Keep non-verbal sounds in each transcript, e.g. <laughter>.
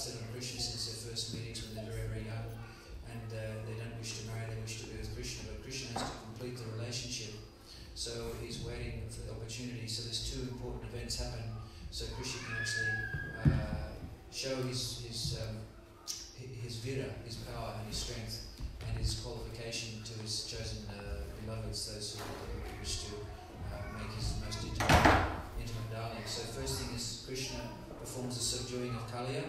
set on Krishna since their first meetings when they're very, very young. And uh, they don't wish to marry, they wish to be with Krishna, but Krishna has to complete the relationship. So he's waiting for the opportunity. So there's two important events happen. So Krishna can actually uh, show his his um, his vira, his power and his strength, and his qualification to his chosen uh, beloveds, those who wish to uh, make his most intimate, intimate darling. So first thing is Krishna performs the subduing of Kaliya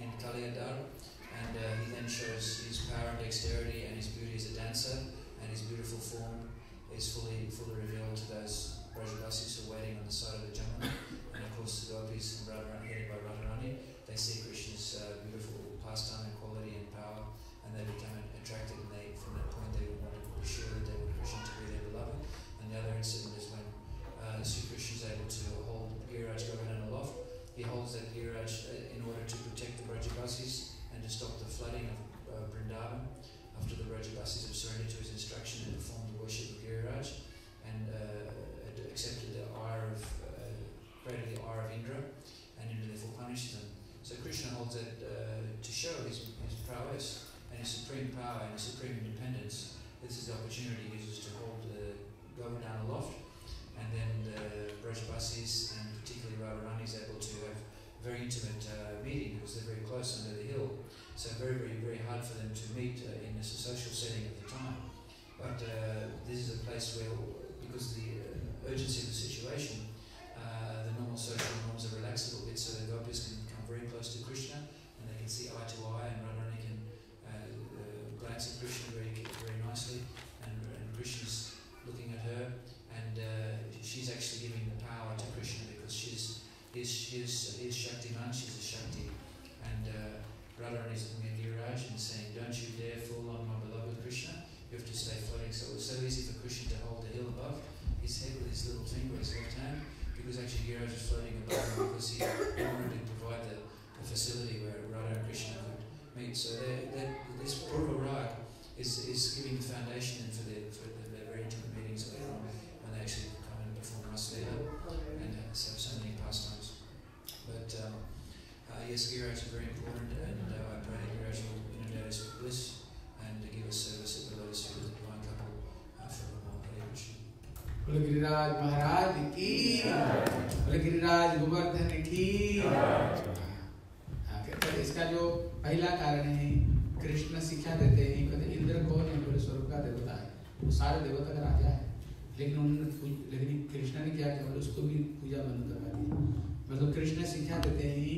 in Kaliyadar, and uh, he then shows his power and dexterity and his beauty as a dancer, and his beautiful form is fully fully revealed to those Brajabasis who are waiting on the side of the Jamuna, and of course the gopis and Radharani, headed by Radharani, they see Krishna's uh, beautiful pastime and quality and power, and they become attracted, and they from that point they want to be sure that they want Krishna to be their beloved. And the other incident is when uh, Sri Krishna is able to hold Giriraj Govardhan aloft. He holds that Giriraj uh, in order to protect the Brajabasis and to stop the flooding of uh, Vrindavan after the Brajabasis have surrendered to his instruction and performed the worship of Giriraj and uh, accepted the ire of, uh, created the ire of Indra and Indra therefore punishes them. So Krishna holds it uh, to show his, his prowess and his supreme power and his supreme independence. This is the opportunity he uses to hold the Govardhan aloft and then the Brajabasis and particularly Radharani is able to have very intimate uh, meeting because they're very close under the hill. So very, very, very hard for them to meet uh, in a social setting at the time. But uh, this is a place where, because the uh, urgency of the situation, uh, the normal social norms are relaxed a little bit, so the gopis can come very close to Krishna and they can see eye to eye, and Radharani can uh, glance at Krishna very, very nicely, and, and Krishna's looking at her, and she's actually giving the power to Krishna because she's his, his Shaktiman, she's a Shakti. And uh, Radharani is looking at Giriraj and saying, Don't you dare fall on my beloved Krishna. You have to stay floating. So it was so easy for Krishna to hold the hill above his head with his little finger, his left hand, because actually Giriraj was floating above him because he wanted to provide the, the facility where Radha and Krishna could meet. So they're, they're, this Purva Rag is, is giving the foundation for their, for Rasa and have so many pastimes. But um, uh, yes, Giriraj is very important, and uh, I pray that Giriraj will inundate us with bliss and to give us service at the lotus feet of the divine couple uh, forevermore. Hare Krishna. बोले गिरिराज महाराज की बोले गिरिराज गोवर्धन की हाँ, इसका जो पहला कारण है कृष्ण शिक्षा देते हैं इंद्र कौन है बोले स्वर्ग का देवता है वो सारे देवता का राजा है लेकिन उन्होंने लेकिन कृष्ण ने क्या किया? उसको भी पूजा बंद करवा दी। मतलब कृष्ण शिक्षा देते हैं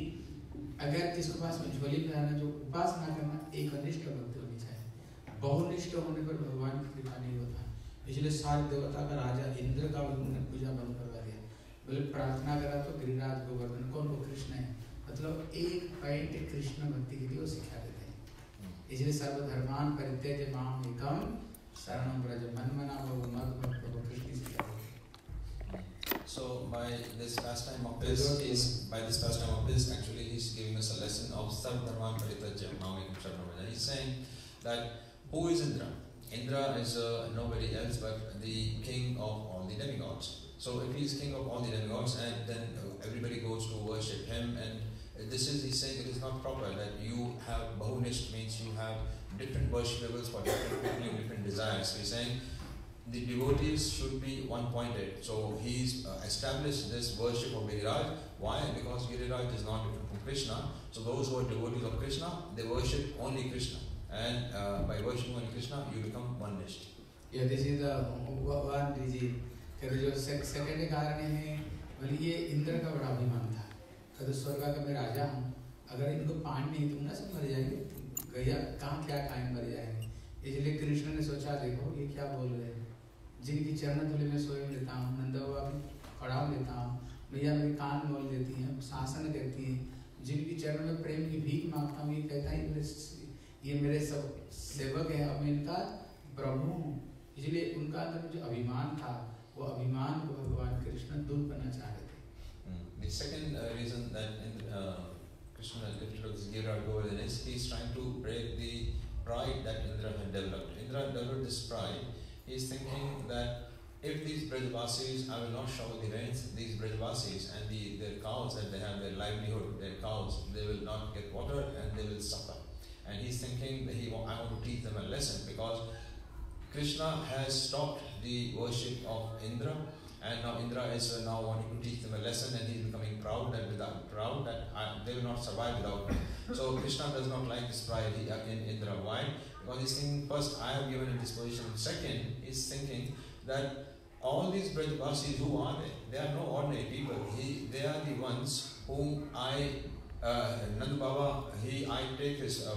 अगर किसके पास में झोली रहना जो उपासना करना एक अनिष्ट भक्ति होनी चाहिए। बहुनिष्ठ होने पर भगवान की कृपा नहीं होता। इसलिए सारे देवता का राजा इंद्र का उन्होंने पूजा बंद करवा दिया। बोले प्रार्थना करा तो गिरिराज गोवर्धन कौन वो कृष्ण है? मतलब एक पॉइंट कृष्ण भक्ति के लिए वो सिखा देते हैं। इसलिए सर्वधर्मान परित्यज माम एकम Saranam Braja Manmana So by this pastime of his, is by this pastime of his, actually he's giving us a lesson of Sarva-dharman Parityajya, now in He's saying that who is Indra? Indra is uh, nobody else but the king of all the demigods. So if he is king of all the demigods and then everybody goes to worship him and this is he's saying it is not proper that you have Bahunish means you have different worship levels for different people, different desires. So he's saying the devotees should be one pointed. So he's uh, established this worship of Giriraj. Why? Because Giriraj is not different from Krishna. So those who are devotees of Krishna, they worship only Krishna. And uh, by worshiping only Krishna, you become one nished. Yeah, this is the one जी कहते जो second कारण है बोले ये इंद्र का बड़ा अभिमान था कहते स्वर्ग का मैं राजा हूँ अगर इनको पानी नहीं दूँगा सब मर जाएँगे गैया कहाँ क्या खाएँगे मर जाएँगे इसलिए कृष्ण ने सोचा देखो ये क्या बोल रहे हैं? जिनकी चरण धुले में स्वयं लेता हूँ नंदा बाबा भी खड़ा लेता हूँ मैया मेरे कान मोल देती हैं शासन करती हैं। जिनकी चरण में प्रेम की भीख माँगता हूँ ये कहता है मेरे ये मेरे सब सेवक है अब इनका प्रभु हूँ। इसलिए उनका अंदर जो अभिमान था वो अभिमान को भगवान कृष्ण दूर करना चाह रहे थे। The second uh, Krishna up this Giriraj Govardhan is he is trying to break the pride that Indra had developed. Indra developed this pride. He is thinking that if these Brajavasis, I will not shower the rains, these Brajavasis and the, their cows that they have, their livelihood, their cows, they will not get water and they will suffer. And he's thinking that he I want to teach them a lesson because Krishna has stopped the worship of Indra and now Indra is uh, now wanting to teach them a lesson and he's becoming proud and without proud that I, they will not survive without me. So Krishna does not like this pride uh, in Indra. Why? Because he's thinking first I have given him this position. Second, he's thinking that all these Brajvasis, who are they? They are no ordinary people. He, they are the ones whom I, uh, Nand Baba, he, I take his uh,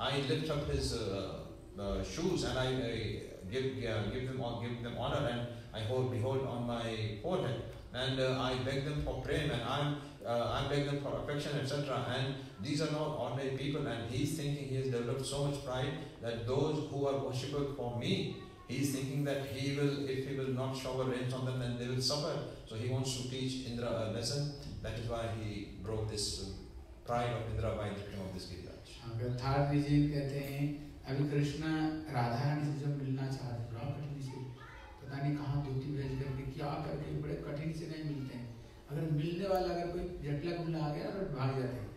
I lift up his uh, uh, shoes and I, I give, uh, give, them, give them honor and I hold, behold on my forehead. And uh, I beg them for prayers and I'm, uh, I beg them for affection, etc. And these are not ordinary people and he's thinking he has developed so much pride that those who are worshippers for me, he is thinking that he will, if he will not shower rains on them, then they will suffer. So he wants to teach Indra a lesson. That is why he broke this uh, pride of Indra by inflicting of this Giriraj. अगर third reason कहते हैं अभी कृष्ण राधा रानी से जब मिलना चाहते नहीं कहाँ दूती भेज करके क्या करके, बड़े कठिन से नहीं मिलते हैं। अगर मिलने वाला अगर कोई जटला गुल्ला आ गया तो भाग जाते हैं।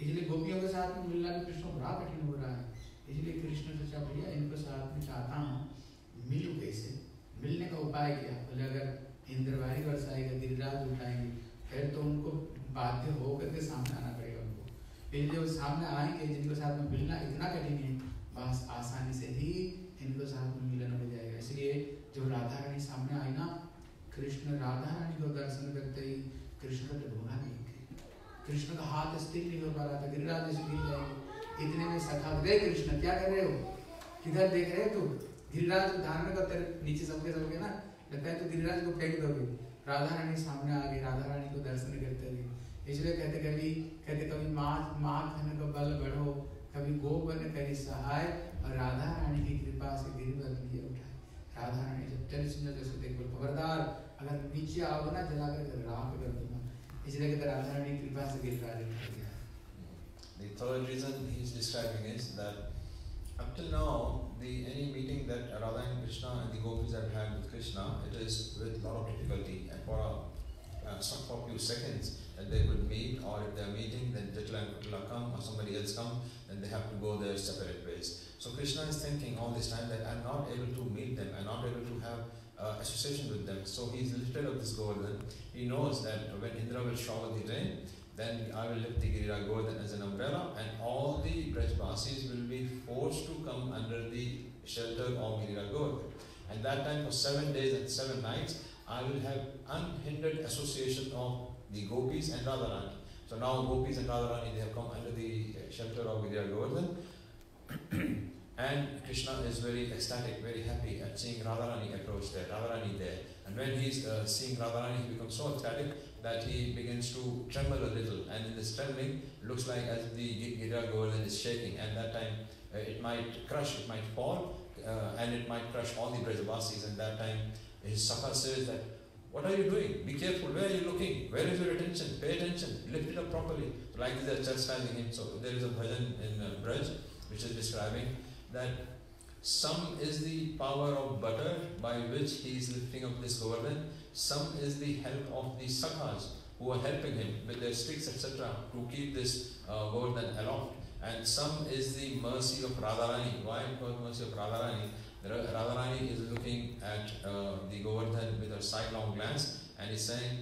इसलिए गोपियों के साथ में मिलना भी कृष्ण बड़ा कठिन हो रहा है। इसलिए कृष्ण सोचा भैया, इनको साथ में चाहता हूँ, मिलूँ कैसे? मिलने का उपाय क्या? बोले अगर इंद्रवारी बरसाएगा गिरिराज उठाएँगे, फिर तो उनको बाध्य होकर के सामने आना पड़ेगा उनको। फिर जो सामने आएँगे, जिनको साथ में मिलना इतना कठिन है, बस आसानी से ही इनको साथ में मिलन हो जाएगा। इसलिए जो राधा रानी सामने आई ना, कृष्ण राधा रानी को दर्शन करते ही कृष्ण का तो भूना नहीं कृष्ण का हाथ स्थिर नहीं हो पा रहा था, गिरिराज जैसे गिर जाएँगे इतने में सखा दे कृष्ण, क्या कर रहे हो? किधर देख रहे तुम गिरिराज को धारण करते नीचे सबके सबके ना, लगता है तो गिरिराज को फेंक दोगे। राधा रानी सामने आ गई राधा रानी को दर्शन करते हुए। इसलिए कहते, कभी कहते, कभी माँ माँ धन का बल बढ़ो, कभी गो बन करी सहाय और राधा रानी की कृपा से गिरिवर लिए उठाए राधा रानी जब चल सुंदर जैसे देखो खबरदार अगर नीचे आओ ना जला कर राख कर दूंगा इसलिए कहते राधा रानी की कृपा से गिरिराज उठ गया The third reason he is describing is that up till now, the any meeting that Radha and Krishna and the gopis have had with Krishna, it is with a lot of difficulty and for a, uh, some for a few seconds that they would meet, or if they are meeting, then Jatla and Kutla come, or somebody else come, then they have to go their separate ways. So Krishna is thinking all this time that I'm not able to meet them, I'm not able to have uh, association with them. So he's lifted up this Govardhan. He knows that when Indra will shower the rain, then I will lift the Giriraj Govardhan as an umbrella, and all the Brajbasis will be forced to come under the shelter of Giriraj Govardhan. And that time, for seven days and seven nights, I will have unhindered association of the gopis and Radharani. So now gopis and Radharani they have come under the shelter of Giriraj Govardhan. <clears throat> and Krishna is very ecstatic, very happy at seeing Radharani approach there, Radharani there. And when he's uh, seeing Radharani, he becomes so ecstatic that he begins to tremble a little. And in this trembling, looks like as the Giriraj Govardhan is shaking. And that time, uh, it might crush, it might fall, uh, and it might crush all the Brajavasis. And that time, his Sakha says that what are you doing? Be careful. Where are you looking? Where is your attention? Pay attention. Lift it up properly. Like this, they're chastising him. So there is a bhajan in uh, Braj which is describing that some is the power of butter by which he is lifting up this Govardhan. Some is the help of the sakhas who are helping him with their sticks, etc., to keep this uh, Govardhan aloft. And some is the mercy of Radharani. Why? Because mercy of Radharani. Radharani is looking at uh, the Govardhan with a sidelong glance and is saying,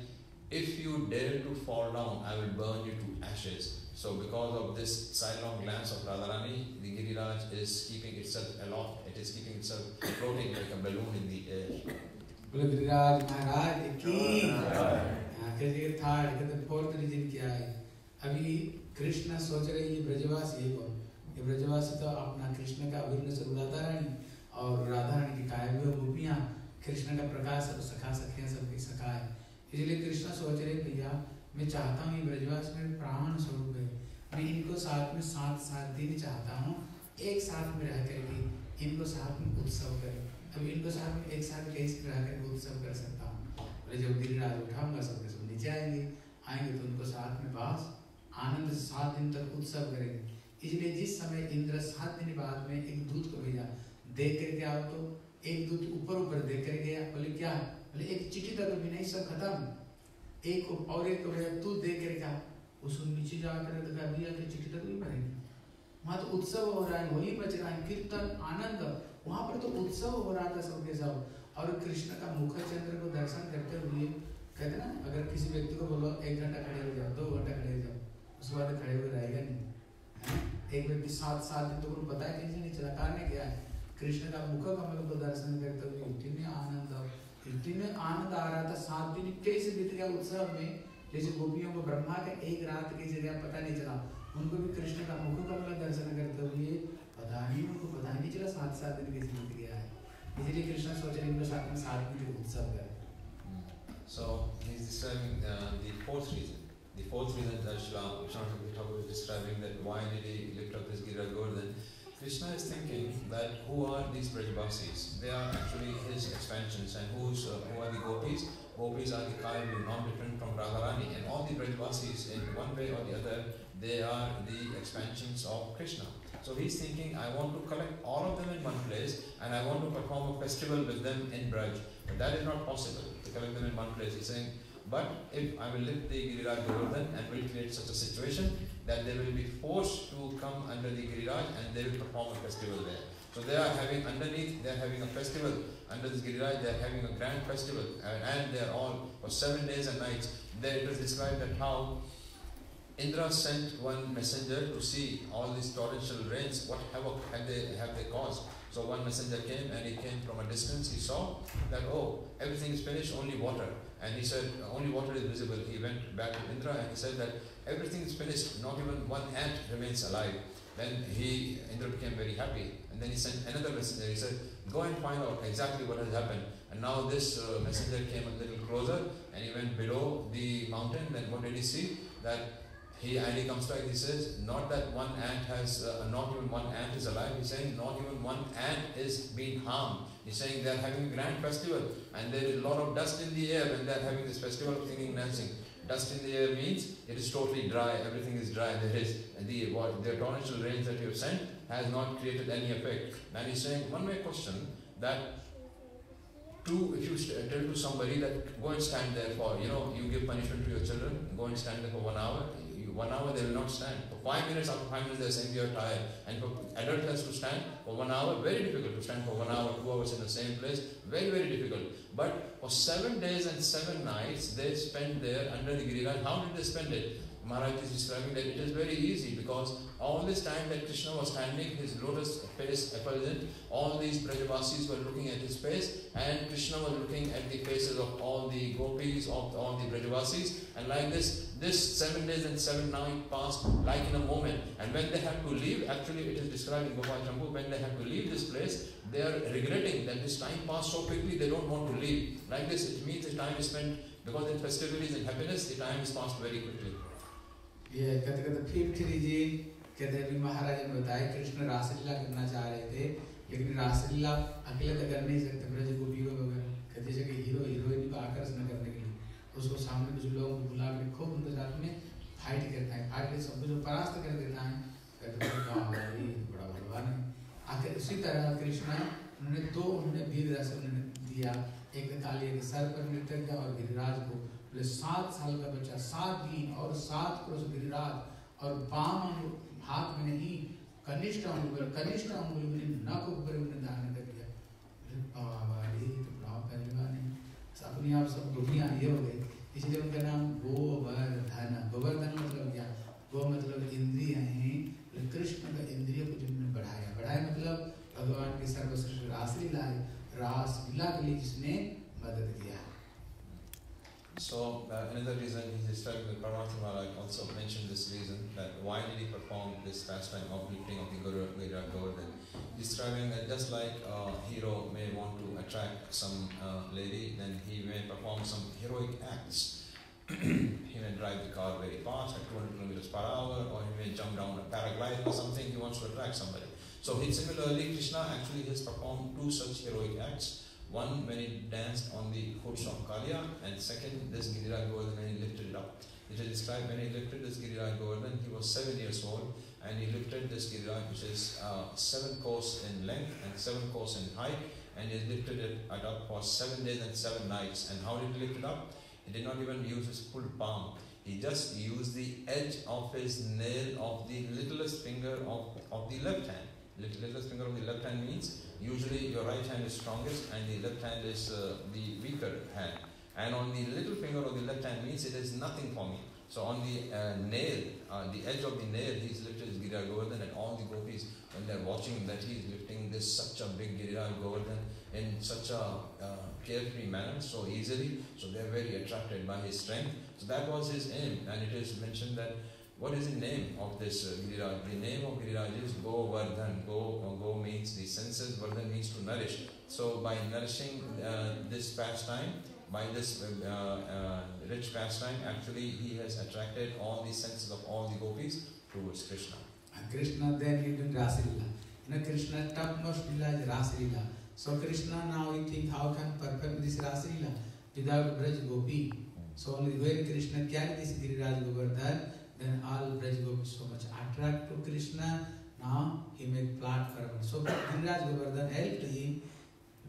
If you dare to fall down, I will burn you to ashes. So, because of this sidelong glance of Radharani, the Giriraj is keeping itself aloft, it is keeping itself floating like a balloon in the air. बोले गिरिराज महाराज की आखिर ये third कहते fourth reason क्या है अभी कृष्ण सोच रहे ये ब्रजवासी है कौन ये ब्रजवासी तो अपना कृष्ण का अभिन्न स्वरूप राधा रानी और राधा रानी की काय हुए गोपियाँ कृष्ण का प्रकाश सब सखा सखियाँ सबकी सखा है इसलिए कृष्ण सोच रहे भैया मैं चाहता हूँ ब्रजवास में प्राण स्वरूप है। मैं इनको साथ में सात सात दिन चाहता हूँ, एक साथ में रह करके इनको साथ में उत्सव करें। अब इनको साथ में एक साथ कैसे रह करके उत्सव कर सकता हूँ? बोले जब गिरिराज उठाऊँगा, सबके सब नीचे आएँगे आएँगे तो उनको साथ में पास आनंद से सात दिन तक उत्सव करेंगे। इसलिए जिस समय इंद्र सात दिन बाद में एक दूत को भेजा, देख करके आओ तो एक दूत ऊपर ऊपर देख कर गया, बोले, क्या? बोले एक चिट्ठी तक भी नहीं, सब खत्म। एक और एक को भेजा तू देख कर क्या उसको नीचे जाकर दिया कि चिट्ठी तक नहीं? भरेगी वहाँ तो उत्सव हो रहा है, वही बच रहा है, कीर्तन, आनंद। वहाँ पर तो उत्सव हो रहा था सबके सब और कृष्ण का मुख चंद्र को दर्शन करते हुए कहते ना, अगर किसी व्यक्ति को बोलो, एक घंटा खड़े हो जाओ, दो घंटा खड़े हो जाओ। उसके बाद खड़े हुए रहेगा नहीं। एक व्यक्ति सात सात दिन तो पता है कैसे नहीं चला कारण क्या है। कृष्ण का मुख कमल को दर्शन करते हुए इतने आनंद इतने आनंद आ रहा था सात दिन कैसे बीत गया उत्सव में? जैसे गोपियों को ब्रह्मा के एक रात की जगह पता नहीं चला। उनको भी कृष्ण का मुख कमल दर्शन करते हुए पता नहीं उनको पता नहीं चला सात सात दिन कैसे बीत गया है। इसलिए कृष्ण सोच रहे हैं साथ में सात दिन उत्सव करें So he's describing uh, the fourth reason. The fourth reason that Srila Thakur is describing that why did he lift up this Gira Govardhan. Krishna is thinking that who are these Brajavasis? They are actually his expansions and who's, uh, who are the gopis? Gopis are the Kayavyuha, not different from Radharani. And all the Brajavasis in one way or the other, they are the expansions of Krishna. So he's thinking, I want to collect all of them in one place and I want to perform a festival with them in Braj. But that is not possible to collect them in one place. He's saying, but if I will lift the Giriraj Govardhan and will create such a situation that they will be forced to come under the Giriraj and they will perform a festival there. So they are having underneath, they are having a festival under this Giriraj, they are having a grand festival and, and they are all for seven days and nights. There it was described that how Indra sent one messenger to see all these torrential rains, what havoc have they, have they caused. So one messenger came and he came from a distance, he saw that, oh, everything is finished, only water. And he said, only water is visible. He went back to Indra and he said that everything is finished, not even one ant remains alive. Then he, Indra became very happy. And then he sent another messenger. He said, go and find out exactly what has happened. And now this uh, messenger came a little closer and he went below the mountain. Then what did he see? That he and he comes back. He says, not that one ant has, uh, not even one ant is alive. He's saying not even one ant is being harmed. He's saying they're having a grand festival and there is a lot of dust in the air when they're having this festival of singing and dancing. Dust in the air means it is totally dry. Everything is dry. There is the what, the torrential rains that you have sent has not created any effect. And he's saying one way question that to if you tell to somebody that go and stand there for you know you give punishment to your children go and stand there for one hour you, one hour they will not stand five minutes after five minutes they're saying you're tired. And for adult has to stand for one hour very difficult to stand for one hour two hours in the same place very very difficult. But for seven days and seven nights they spent there under the Giriraj. How did they spend it Maharaj is describing that it is very easy because all this time that Krishna was standing, his lotus face effulgent, all these Brajavasis were looking at his face, and Krishna was looking at the faces of all the gopis, of all the Brajavasis, and like this, this seven days and seven nights passed like in a moment. And when they have to leave, actually it is described in Gopal Champu, when they have to leave this place, they are regretting that this time passed so quickly, they don't want to leave. Like this, it means the time is spent, because in festivities and happiness, the time is passed very quickly. ये कहते कहते फिर three कहते अभी महाराज ने बताया, कृष्ण रासलीला करना चाह रहे थे, लेकिन रासलीला अकेले तो कर नहीं सकते, ब्रज गोपियों वगैरह कहते कि हीरो, हीरोइन को आकर्षण करने के लिए। उसको सामने कुछ लोगों को बुला के खूब उनके साथ में फाइट करता है। फाइट के सब कुछ परास्त कर देता है। कहते बड़ा भगवान है। आखिर उसी तरह कृष्ण उन्होंने दो उन्होंने वीर रस उन्होंने दिया। एक काली के सर पर नृत्य किया और गिरिराज को बोले, सात साल का बच्चा, सात दिन और सात क्रोश गिरिराज और बाम हाथ में नहीं, कनिष्ठ अंगुल कनिष्ठ अंगुल में नख ऊपर उन्हें दान कर दिया। बाबा ये तो बड़ा पहलवान है। अपने आप सब दुनिया ये हो गई इसलिए उनका नाम गोवर्धन। गोवर्धन मतलब क्या? गो मतलब इंद्रिय हैं। कृष्ण का इंद्रिय को जिन्होंने बढ़ाया। बढ़ाया मतलब भगवान की सर्वश्रेष्ठ रासलीला है रासलीला के लिए जिसने मदद किया। So uh, another reason describing the Paramahansa Maharaj also mentioned this reason that why did he perform this pastime of lifting of the Guru Govardhan? Describing that just like a hero may want to attract some uh, lady, then he may perform some heroic acts. <clears throat> he may drive the car very fast at 200 kilometers per hour, or he may jump down a paraglide or something. He wants to attract somebody. So he similarly, Krishna actually has performed two such heroic acts. One when he danced on the hoods of Kalia, and second this Giriraj Govardhan when he lifted it up. It is described when he lifted this Giriraj Govardhan, he was seven years old, and he lifted this Giriraj, which is uh, seven kos in length and seven kos in height, and he lifted it up for seven days and seven nights. And how did he lift it up? He did not even use his full palm. he just used the edge of his nail of the littlest finger of, of the left hand. Little, littlest finger of the left hand means usually your right hand is strongest and the left hand is uh, the weaker hand. And on the little finger of the left hand means it is nothing for me. So on the uh, nail, uh, the edge of the nail, he's lifted his Giriraj Govardhan and all the gopis, when they're watching that he's lifting this such a big Giriraj Govardhan in such a uh, carefree manner, so easily, so they're very attracted by his strength. So that was his aim, and it is mentioned that what is the name of this uh, Giriraj? The name of Giriraj is Govardhan. Go, uh, go means the senses, Vardhan means to nourish. So by nourishing uh, this pastime, by this uh, uh, rich pastime, actually he has attracted all the senses of all the gopis towards Krishna. Krishna then he did Rasalila. You know, Krishna's topmost lila is. So Krishna now we think how can perform this Rasalila without Braj Gopi. So only when Krishna carry this Giriraj Govardhan, then all Braj Gopis so much attract to Krishna. Now he make platform. So Giriraj Govardhan helped him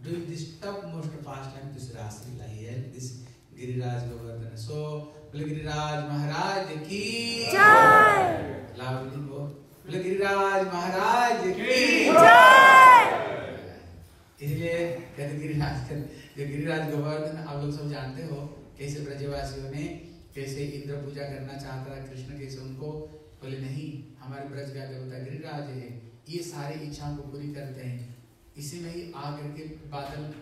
doing this topmost pastime, this Rasalila. He helped this Giriraj Govardhan. So Giriraj Maharaj ki Jai! Loudly go. Giriraj महाराज की इसलिए कहते गिरिराज जो गिरिराज गोवर्धन आप लोग सब जानते हो कैसे ब्रजवासियों ने कैसे इंद्र पूजा करना चाहता था, कृष्ण कैसे उनको बोले, नहीं, हमारे ब्रज का देवता गिरिराज है, ये सारी इच्छाओं को पूरी करते हैं। इसी में ही आकर के बादल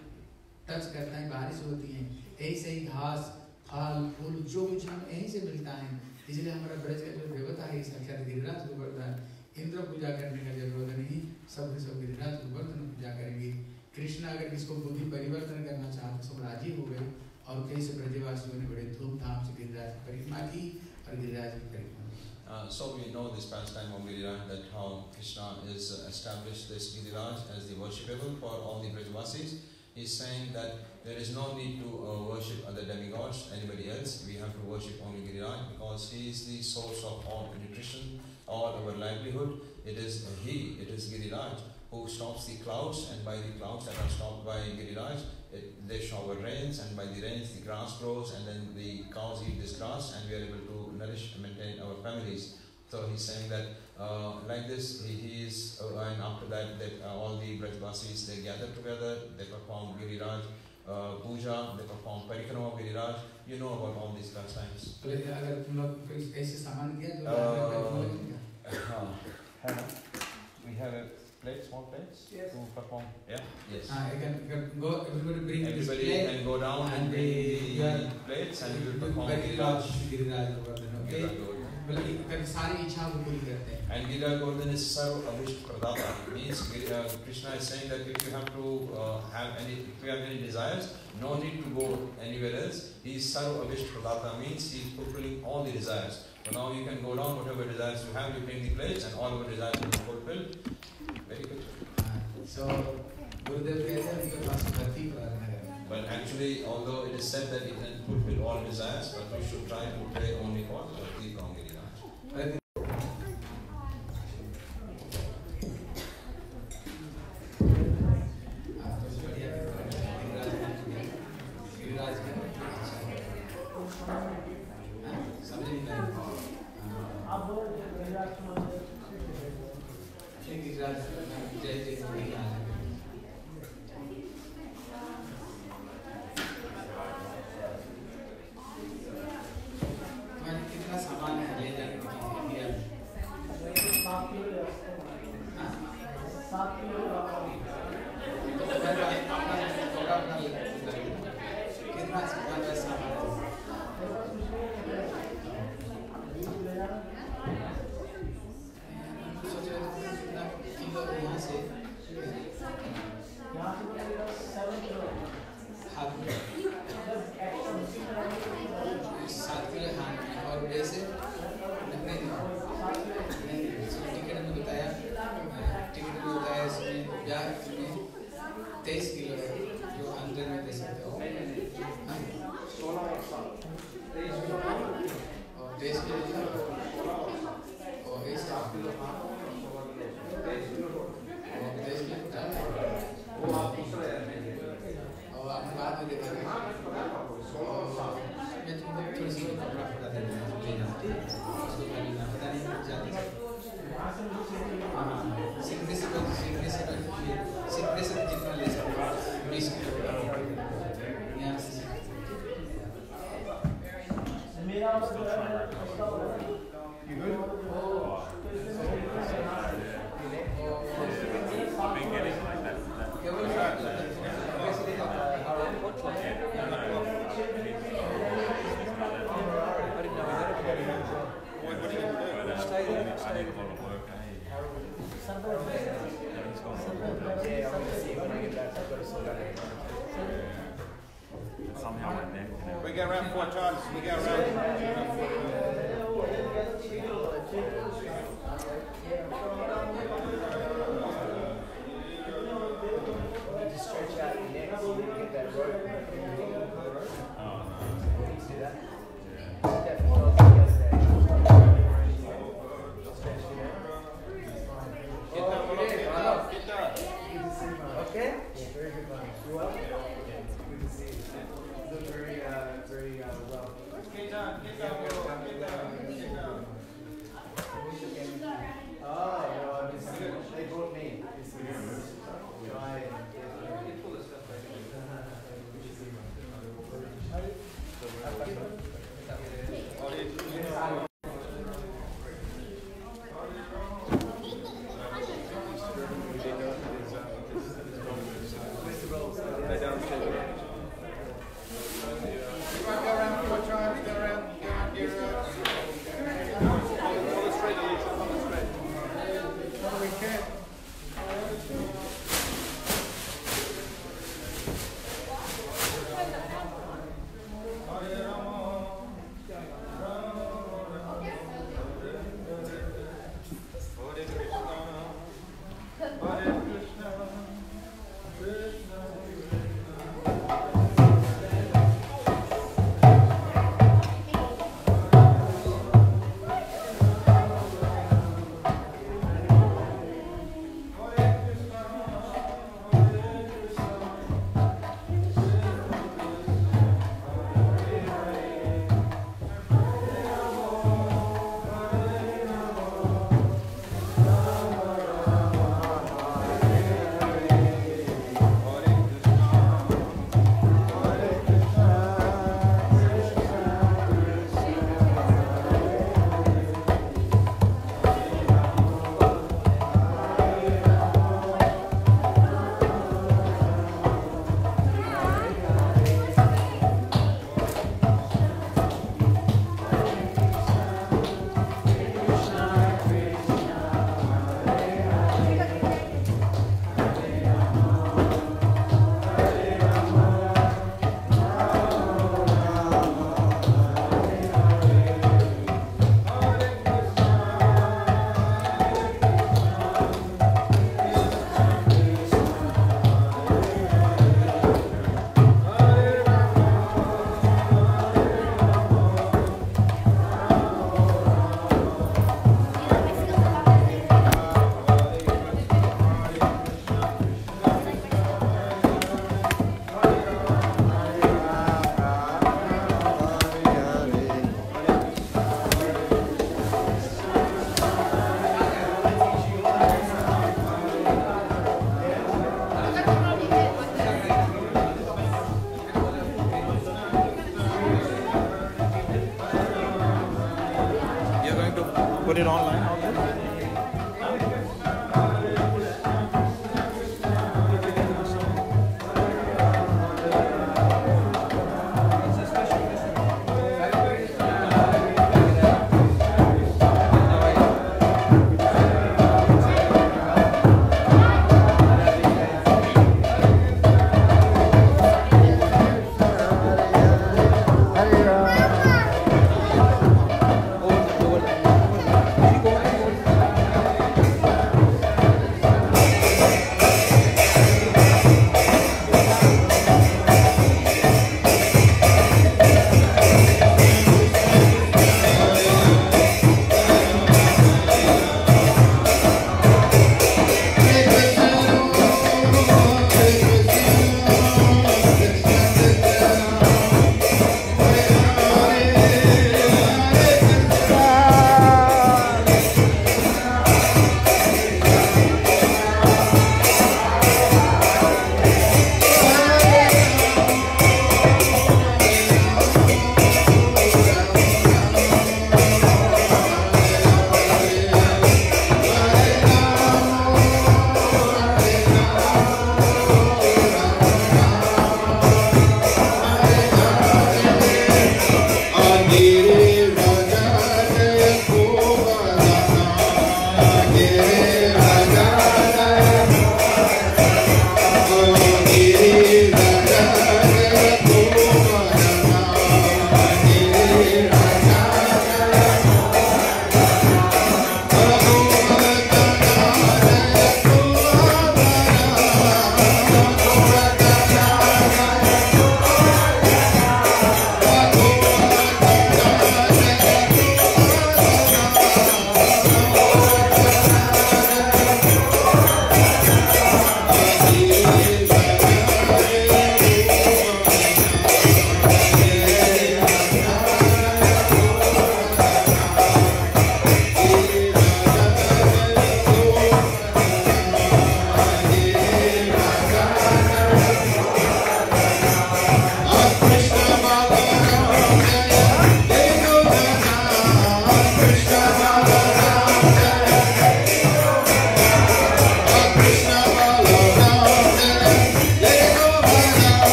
टच करता है, बारिश होती है। यही से ही घास, फल, फूल, जो कुछ हम यहीं से मिलता है। इसलिए हमारा ब्रज का जो देवता है साक्षात गिरिराज गोवर्धन इंद्र पूजा करने का ज़रूरत नहीं, सब के सब गिरिराज गोवर्धन पूजा करेंगे। कृष्ण अगर किसको बुद्धि परिवर्तन करना चाहते सब राज़ी हो गए और कैसे ब्रजवासियों ने बड़े धूमधाम से गिरिराज की परिक्रमा की और गिरिराज की परिक्रमा Uh, so we know this pastime of Giriraj that how Krishna is uh, established this Giriraj as the worshipable for all the Brajvasis. He's saying that there is no need to uh, worship other demigods, anybody else. We have to worship only Giriraj because he is the source of all nutrition, all our livelihood. It is he, it is Giriraj who stops the clouds, and by the clouds that are stopped by Giriraj, it, they shower rains, and by the rains, the grass grows, and then the cows eat this grass, and we are able to nourish and maintain our families. So he's saying that uh, like this, he, he is, uh, and after that, that uh, all the Brajbasis they gather together, they perform Giriraj uh, Puja, they perform Parikrama Giriraj. You know about all these pastimes. Uh, <laughs> uh, we have a plate, small plates Yes. to perform. Yeah. Yes. हाँ you can, you can go everybody bring this Everybody plate can go down and and bring they- the yeah. plates and we will do perform Giriraj Giriraj. Giriraj Govardhan okay मतलब कि कभी सारी इच्छाओं को पूरी करते हैं And Giriraj Govardhan is Sarv Abhisht Pradata. Means Giri- uh, Krishna is saying that if you have to uh, have any, if you have any desires, no need to go anywhere else. He is Sarv Abhisht Pradata. Means he is fulfilling all the desires. So now you can go down, whatever desires you have, you bring the plates, and all your desires will be fulfilled. Very good. So गुरुदेव कहते हैं उनके पास भक्ति प्रार्थना करना But actually, although it is said that he can fulfill all desires, but we should try to pray only for Bhakti from Giriraj. Got four charges. We got round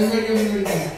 Dios mío,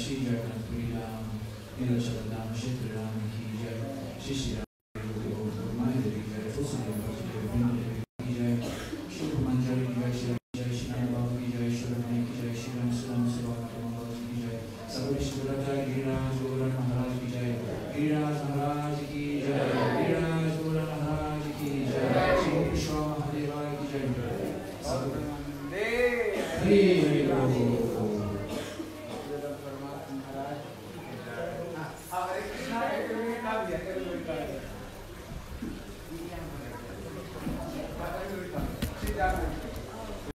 Hare